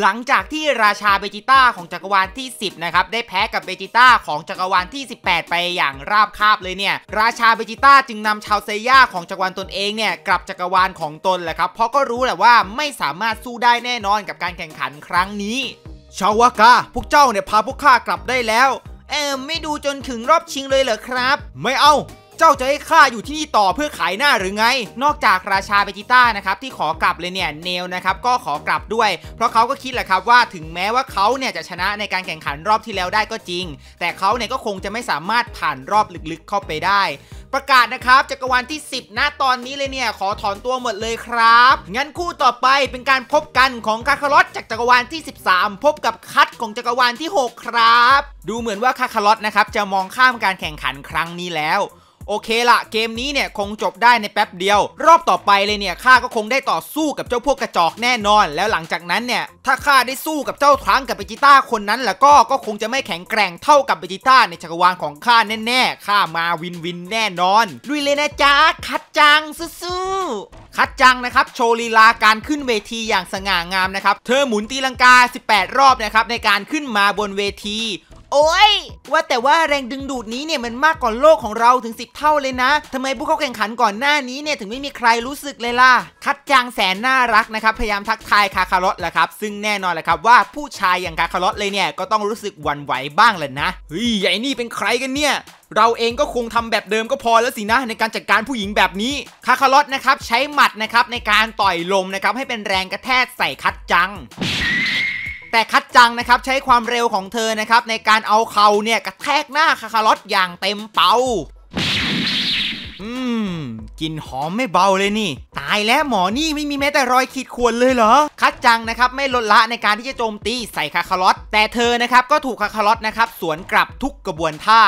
หลังจากที่ราชาเบจิต้าของจักรวาลที่ 10 นะครับ ได้แพ้กับเบจิต้าของจักรวาลที่ 18 ไปอย่างราบคาบเลยเนี่ย ราชาเบจิต้าจึงนำชาวเซย่าของจักรวาลตนเองเนี่ยกลับจักรวาลของตนแหละครับ เพราะก็รู้แหละว่าไม่สามารถสู้ได้แน่นอนกับการแข่งขันครั้งนี้ ชาวากาพวกเจ้าเนี่ยพาพวกข้ากลับได้แล้ว เออไม่ดูจนถึงรอบชิงเลยเหรอครับ ไม่เอา เจ้าจะให้ข้าอยู่ที่นี่ต่อเพื่อขายหน้าหรือไง นอกจากราชาเบจิต้านะครับที่ขอกลับเลยเนี่ยเนลนะครับก็ขอกลับด้วย เพราะเขาก็คิดแหละครับว่าถึงแม้ว่าเขาเนี่ยจะชนะในการแข่งขันรอบที่แล้วได้ก็จริง แต่เขาเนี่ยก็คงจะไม่สามารถผ่านรอบลึกๆเข้าไปได้ประกาศนะครับจักรวาลที่ 10 ณตอนนี้เลยเนี่ย ขอถอนตัวหมดเลยครับ งั้นคู่ต่อไปเป็นการพบกันของคาคารอตจากจักรวาลที่ 13 พบกับคัตของจักรวาลที่ 6 ครับ ดูเหมือนว่าคาคารอตนะครับจะมองข้ามการแข่งขันครั้งนี้แล้ว โอเคละเกมนี้เนี่ยคงจบได้ในแป๊บเดียว รอบต่อไปเลยเนี่ยข้าก็คงได้ต่อสู้กับเจ้าพวกกระจอกแน่นอน แล้วหลังจากนั้นเนี่ยถ้าข้าได้สู้กับเจ้าทรังกับเบจิต้าคนนั้น แล้วก็ก็คงจะไม่แข็งแกร่งเท่ากับเบจิต้าในจักรวาลของข้าแน่ๆข้ามาวินวินแน่นอนลุยเลยนะจ๊ะคัดจังสู้ๆคัดจังนะครับโชว์ลีลาการขึ้นเวทีอย่างสง่างามนะครับเธอหมุนตีลังกา 18 รอบนะครับในการขึ้นมาบนเวที โอ้ย ว่าแต่ว่าแรงดึงดูดนี้เนี่ยมันมากกว่าโลกของเราถึง 10 เท่าเลยนะทำไมผู้เข้าแข่งขันก่อนหน้านี้เนี่ยถึงไม่มีใครรู้สึกเลยล่ะ คัดจางแสนน่ารักนะครับ พยายามทักทายคาคารอตแหละครับ ซึ่งแน่นอนแหละครับว่าผู้ชายอย่างคาคารอตเลยเนี่ยก็ต้องรู้สึกหวั่นไหวบ้างแหละนะเฮ้ยใหญ่นี่เป็นใครกันเนี่ยเราเองก็คงทำแบบเดิมก็พอแล้วสินะในการจัดการผู้หญิงแบบนี้คาคารอตนะครับใช้หมัดนะครับในการต่อยลมนะครับให้เป็นแรงกระแทกใส่คัดจัง แต่คัดจังนะครับใช้ความเร็วของเธอนะครับในการเอาเข่าเนี่ยกระแทกหน้าคาคารอตอย่างเต็มเป่าอืมกลินหอมไม่เบาเลยนี่ ตายแล้วหมอนี่ไม่มีแม้แต่รอยขีดข่วนเลยเหรอ คัดจังนะครับไม่ลดละในการที่จะโจมตีใส่คาคารอตแต่เธอนะครับก็ถูกคาคารอตนะครับสวนกลับทุกกระบวนท่า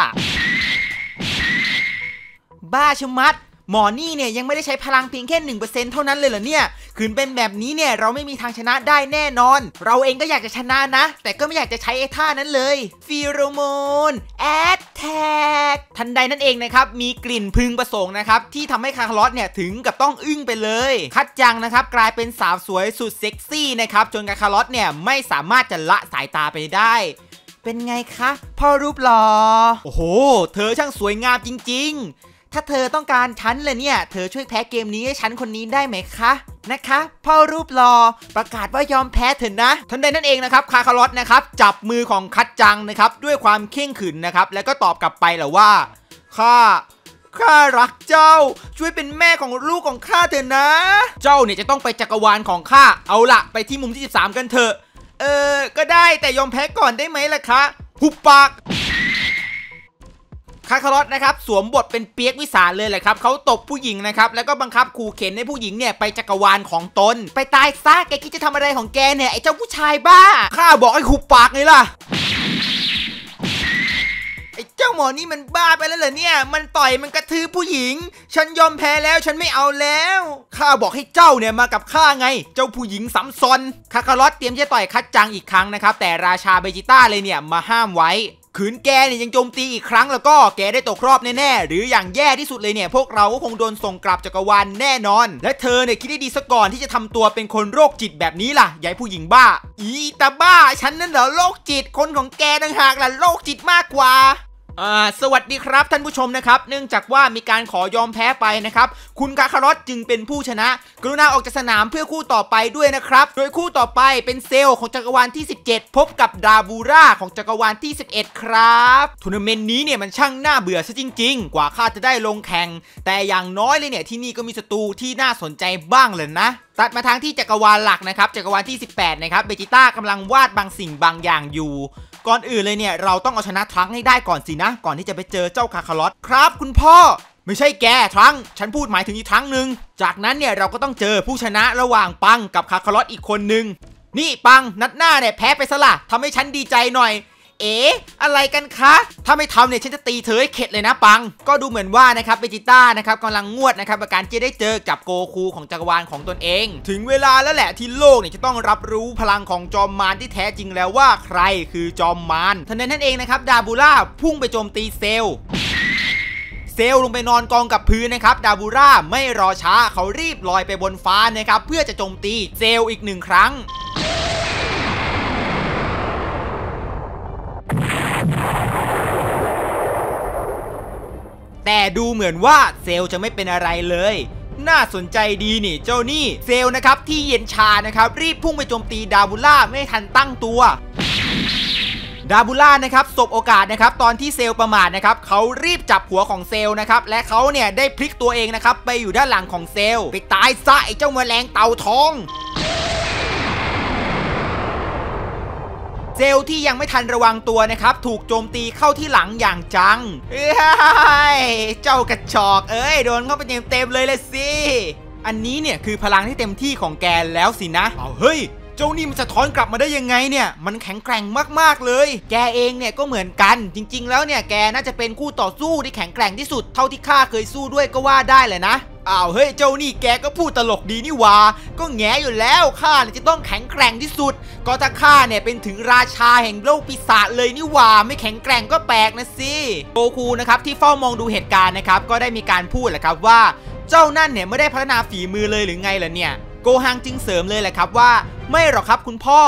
บ้าชะมัด หมอนี่เนี่ยยังไม่ได้ใช้พลังเพียงแค่หนึ่งเปอร์เซ็นเท่านั้นเลยเหรอเนี่ยขืนเป็นแบบนี้เนี่ยเราไม่มีทางชนะได้แน่นอน เราเองก็อยากจะชนะนะ แต่ก็ไม่อยากจะใช้ไอ้ท่านั้นเลย pheromone attack ทันใดนั่นเองนะครับมีกลิ่นพึงประสงค์นะครับที่ทำให้คาคารอตเนี่ยถึงกับต้องอึ้งไปเลย คัดจังนะครับกลายเป็นสาวสวยสุดเซ็กซี่นะครับจนคาคารอตเนี่ยไม่สามารถจะละสายตาไปได้เป็นไงคะพ่อรูปหล่อโอ้โห เธอช่างสวยงามจริง ๆ ถ้าเธอต้องการฉันเลยเนี่ย เธอช่วยแพ้เกมนี้ให้ฉันคนนี้ได้ไหมคะนะคะพ่อรูปหลอประกาศว่ายอมแพ้เถอะนะทันใดนั่นเองนะครับคาคารอตนะครับจับมือของคัดจังนะครับด้วยความเข่งขรึนนะครับแล้วก็ตอบกลับไปแหละว่าข้าข้ารักเจ้า ช่วยเป็นแม่ของลูกของข้าเถอะนะ เจ้าเนี่ยจะต้องไปจักรวาลของข้าเอาละไปที่มุมที่ 13 กันเถอะ เออก็ได้แต่ยอมแพ้ก่อนได้ไหมล่ะคะหุบปาก คาคารอตนะครับสวมบทเป็นเปียกวิสาเลยแหละครับเขาตบผู้หญิงนะครับแล้วก็บังคับขู่เข็นให้ผู้หญิงเนี่ยไปจักรวาลของตน ไปตายซะแกคิดจะทำอะไรของแกเนี่ยไอ้เจ้าผู้ชายบ้าข้าบอกให้หุบปากไงล่ะไอ้เจ้าหมอนี่มันบ้าไปแล้วเหรอเนี่ย มันต่อยมันกระทืบผู้หญิง ฉันยอมแพ้แล้วฉันไม่เอาแล้ว ข้าบอกให้เจ้าเนี่ยมากับข้าไง เจ้าผู้หญิงซ้ำซน คาคารอตเตรียมจะต่อยคัดจังอีกครั้งนะครับ แต่ราชาเบจิต้าเลยเนี่ยมาห้ามไว้ ขืนแกเนี่ยยังโจมตีอีกครั้งแล้วก็แกได้ตกรอบแน่ๆ หรืออย่างแย่ที่สุดเลยเนี่ย พวกเราก็คงโดนส่งกลับจักรวาลแน่นอน และเธอเนี่ยคิดได้ดีซะก่อนที่จะทำตัวเป็นคนโรคจิตแบบนี้ล่ะยายผู้หญิงบ้า อีตาบ้า ฉันนั่นเหรอโรคจิต คนของแกต่างหากล่ะโรคจิตมากกว่า สวัสดีครับท่านผู้ชมนะครับ เนื่องจากว่ามีการขอยอมแพ้ไปนะครับ คุณคาคารอตจึงเป็นผู้ชนะ กรุณาออกจากสนามเพื่อคู่ต่อไปด้วยนะครับ โดยคู่ต่อไปเป็นเซลของจักรวาลที่ 17 พบกับดาบูราของจักรวาลที่ 11 ครับทัวร์นาเมนต์นี้เนี่ยมันช่างน่าเบื่อซะจริง ๆ กว่าข้าจะได้ลงแข่ง แต่อย่างน้อยเลยเนี่ยที่นี่ก็มีศัตรูที่น่าสนใจบ้างเลยนะตัดมาทางที่จักรวาลหลักนะครับจักรวาลที่ 18 นะครับเบจิต้ากำลังวาดบางสิ่งบางอย่างอยู่ ก่อนอื่นเลยเนี่ยเราต้องเอาชนะทรังให้ได้ก่อนสินะ ก่อนที่จะไปเจอเจ้าคาคารอตครับ คุณพ่อ ไม่ใช่แกทรังฉันพูดหมายถึงอีกทรังหนึ่งจากนั้นเนี่ยเราก็ต้องเจอผู้ชนะระหว่างปังกับคาคารอตอีกคนหนึ่งนี่ปังนัดหน้าเนี่ยแพ้ไปซะละทำให้ฉันดีใจหน่อย เอ๋อะไรกันคะ ถ้าไม่ทำเนี่ยฉันจะตีเธอให้เข็ดเลยนะปัง ก็ดูเหมือนว่านะครับเบจิต้านะครับกำลังงวดนะครับกับการที่ได้เจอกับโกคูของจักรวาลของตนเอง ถึงเวลาแล้วแหละที่โลกเนี่ยจะต้องรับรู้พลังของจอมมารที่แท้จริงแล้วว่าใครคือจอมมารทันใดนั้นเองนะครับดาบูล่าพุ่งไปโจมตีเซลเซลลงไปนอนกองกับพื้นนะครับ ดาบูร่าไม่รอช้าเขารีบลอยไปบนฟ้านะครับ เพื่อจะโจมตีเซลอีกหนึ่งครั้ง แต่ดูเหมือนว่าเซลจะไม่เป็นอะไรเลย น่าสนใจดีนี่เจ้านี่เซลนะครับที่เย็นชานะครับ รีบพุ่งไปโจมตีดาบูล่าไม่ทันตั้งตัวดาบูล่านะครับสบโอกาสนะครับตอนที่เซลประมาทนะครับเขารีบจับหัวของเซลนะครับและเขาเนี่ยได้พลิกตัวเองนะครับไปอยู่ด้านหลังของเซลไปตายซะไอ้เจ้าแมลงเต่าทอง เซลล์ที่ยังไม่ทันระวังตัวนะครับ ถูกโจมตีเข้าที่หลังอย่างจังเอ้ยเจ้ากระจอก เอ้ย โดนเข้าไปเต็มๆเลยเลยสิ อันนี้เนี่ยคือพลังที่เต็มที่ของแกแล้วสินะ เอาเฮ้ยเจ้านี่มันสะท้อนกลับมาได้ยังไงเนี่ย มันแข็งแกร่งมากๆเลย แกเองเนี่ยก็เหมือนกัน จริง ๆ แล้วเนี่ยแกน่าจะเป็นคู่ต่อสู้ที่แข็งแกร่งที่สุดเท่าที่ข้าเคยสู้ด้วยก็ว่าได้แหละนะ อ้าวเฮ้ยเจ้านี่แกก็พูดตลกดีนี่วาก็แงอยู่แล้วข้าเนี่ยจะต้องแข็งแกร่งที่สุด ก็ถ้าข้าเนี่ยเป็นถึงราชาแห่งโลกปีศาจเลยนี่วาไม่แข็งแกร่งก็แปลกนะสิโกคูนะครับที่เฝ้ามองดูเหตุการณ์นะครับก็ได้มีการพูดแหละครับว่า เจ้านั่นเนี่ยไม่ได้พัฒนาฝีมือเลยหรือไงล่ะเนี่ยโกฮังจึงเสริมเลยแหละครับว่า ไม่หรอกครับคุณพ่อ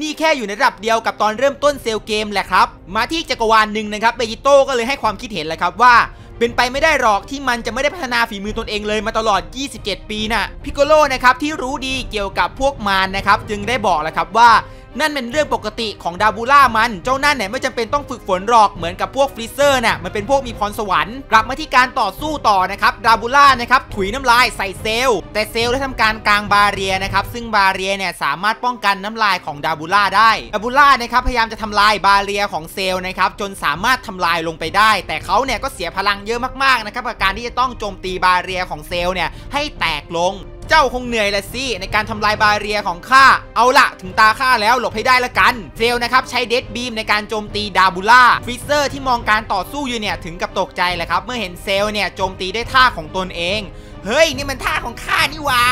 นี่แค่อยู่ในระดับเดียวกับตอนเริ่มต้นเซลเกมแหละครับ มาที่จักรวาลหนึ่งนะครับเบจิโต้ก็เลยให้ความคิดเห็นแหละครับว่า เป็นไปไม่ได้หรอกที่มันจะไม่ได้พัฒนาฝีมือตนเองเลยมาตลอด 27 ปีน่ะพิคโกโล่นะครับที่รู้ดีเกี่ยวกับพวกมารนะครับจึงได้บอกแล้วครับว่า นั่นเป็นเรื่องปกติของดาบูล่ามัน เจ้านั่นเนี่ยไม่จำเป็นต้องฝึกฝนหรอกเหมือนกับพวกฟรีเซอร์น่ะมันเป็นพวกมีพรสวรรค์กลับมาที่การต่อสู้ต่อนะครับดาบูล่านะครับถุยน้ำลายใส่เซลล์ แต่เซลล์ได้ทำการกาง barrier นะครับซึ่ง barrier เนี่ยสามารถป้องกันน้ำลายของดาบูล่าได้ดาบูล่านะครับพยายามจะทำลาย barrier ของเซลล์นะครับจนสามารถทำลายลงไปได้ แต่เขาเนี่ยก็เสียพลังเยอะมากๆนะครับกับการที่จะต้องโจมตี barrier ของเซลล์เนี่ยให้แตกลง เจ้าคงเหนื่อยละสิในการทำลาย barrier ของข้า เอาละถึงตาข้าแล้วหลบให้ได้ละกันเซลนะครับใช้ death beam ในการโจมตีดาบูล่าฟริเซอร์ที่มองการต่อสู้อยู่เนี่ยถึงกับตกใจแหละครับ เมื่อเห็นเซลเนี่ยโจมตีได้ท่าของตนเอง เฮ้ยนี่มันท่าของข้านี่หว่า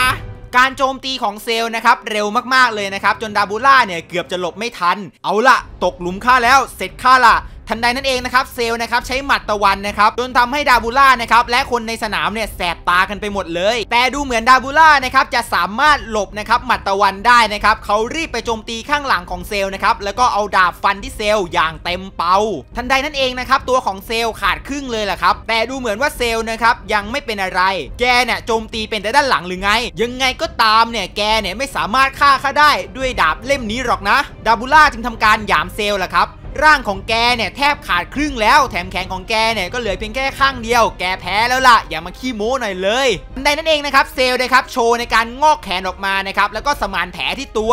การโจมตีของเซลนะครับเร็วมากๆเลยนะครับ จนดาบูล่าเนี่ยเกือบจะหลบไม่ทัน เอาละตกหลุมข้าแล้วเสร็จข้าละ ทันใดนั่นเองนะครับเซลนะครับใช้หมัดตะวันนะครับจนทำให้ดาบูล่านะครับและคนในสนามเนี่ยแสบตากันไปหมดเลย แต่ดูเหมือนดาบูล่านะครับจะสามารถหลบนะครับหมัดตะวันได้นะครับเขารีบไปโจมตีข้างหลังของเซลนะครับแล้วก็เอาดาบฟันที่เซลอย่างเต็มเปาทันใดนั่นเองนะครับตัวของเซลขาดครึ่งเลยแหละครับแต่ดูเหมือนว่าเซลนะครับยังไม่เป็นอะไร แกเนี่ยโจมตีเป็นแต่ด้านหลังหรือไง ยังไงก็ตามเนี่ยแกเนี่ยไม่สามารถฆ่าข้าได้ด้วยดาบเล่มนี้หรอกนะ ดาบูล่าจึงทำการหยามเซลล์แหละครับ ร่างของแกเนี่ยแทบขาดครึ่งแล้ว แถมแขนของแกเนี่ยก็เหลือเพียงแค่ข้างเดียว แกแพ้แล้วล่ะ อย่ามาขี้โม้หน่อยเลยทันใดนั่นเองนะครับเซลล์นะครับโชว์ในการงอกแขนออกมานะครับแล้วก็สมานแผลที่ตัว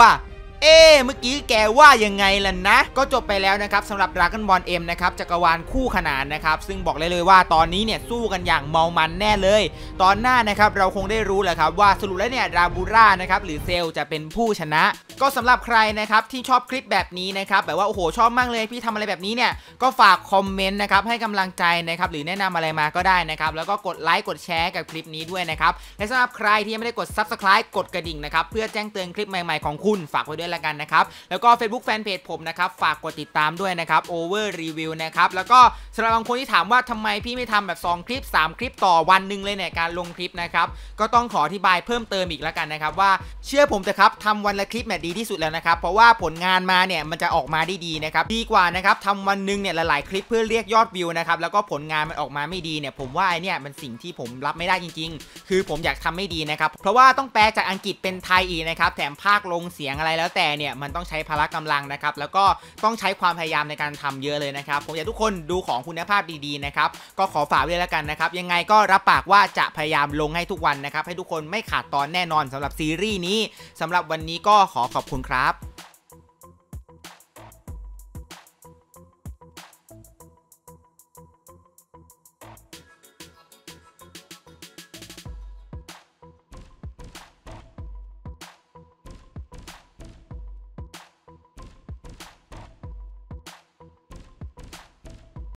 เอ๊เมื่อกี้แกว่ายังไงล่ะนะ ก็จบไปแล้วนะครับสำหรับ Dragon Ball M นะครับจักรวาลคู่ขนานนะครับซึ่งบอกเลยเลยว่าตอนนี้เนี่ยสู้กันอย่างเมามันแน่เลย ตอนหน้านะครับเราคงได้รู้แหละครับว่าสรุปแล้วเนี่ยดาบูร่านะครับหรือเซลจะเป็นผู้ชนะ ก็สำหรับใครนะครับที่ชอบคลิปแบบนี้นะครับแบบว่าโอ้โหชอบมากเลยพี่ทำอะไรแบบนี้เนี่ยก็ฝากคอมเมนต์นะครับให้กำลังใจนะครับหรือแนะนำอะไรมาก็ได้นะครับแล้วก็กดไลค์กดแชร์กับคลิปนี้ด้วยนะครับและสำหรับใครที่ยังไม่ได้กด Subscribe กดกระดิ่งนะครับเพื่อแจ้งเตือนคลิปใหม่ๆของคุณฝากไว้ด้วยละกันนะครับ แล้วก็ Facebook Fanpage ผมนะครับ ฝากกดติดตามด้วยนะครับ Over Review นะครับ แล้วก็สำหรับบางคนที่ถามว่าทำไมพี่ไม่ทำแบบ 2 คลิป 3 คลิปต่อวันหนึ่งเลยเนี่ยการลงคลิปนะครับ ก็ต้องขออธิบายเพิ่มเติมอีกแล้วกันนะครับ ว่าเชื่อผมเถอะครับทำวันละคลิปเนี่ยดีที่สุดแล้วนะครับ เพราะว่าผลงานมาเนี่ยมันจะออกมาได้ดีนะครับดีกว่านะครับทำวันหนึ่งเนี่ยหลายๆคลิปเพื่อเรียกยอดวิวนะครับแล้วก็ผลงานมันออกมาไม่ดีเนี่ยผมว่าไอเนี่ยมันสิ่งที่ผมรับไม่ได้จริง ๆ คือผมอยากทำไม่ดีนะครับเพราะว่าต้องแปลจากอังกฤษเป็นไทยอีกนะครับแถมภาคลงเสียงอะไรแล้วแต่เนี่ยมันต้องใช้พละกำลังนะครับแล้วก็ต้องใช้ความพยายามในการทำเยอะเลยนะครับผมอยากทุกคนดูของคุณภาพดีๆนะครับก็ขอฝากไว้แล้วกันนะครับยังไงก็รับปากว่าจะพยายามลงให้ทุกวันนะครับให้ทุกคนไม่ขาดตอนแน่นอนสำหรับซีรีส์นี้สำหรับวันนี้ก็ขอขอบคุณครับ